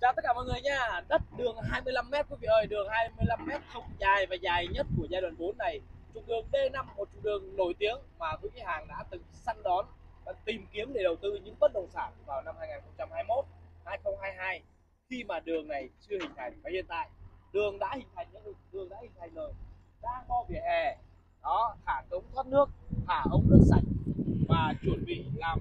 Chào tất cả mọi người nha. Đất đường 25m quý vị ơi, Đường 25m không dài và dài nhất của giai đoạn 4 này. Trục đường D5 Một trục đường nổi tiếng mà quý khách hàng đã từng săn đón Và tìm kiếm để đầu tư những bất động sản vào năm 2021 2022 Khi mà đường này chưa hình thành Và hiện tại. Đường đã hình thành Đường đã hình thành rồi. Đang có vỉa hè, Đó, thả cống thoát nước, Thả ống nước sạch Và chuẩn bị làm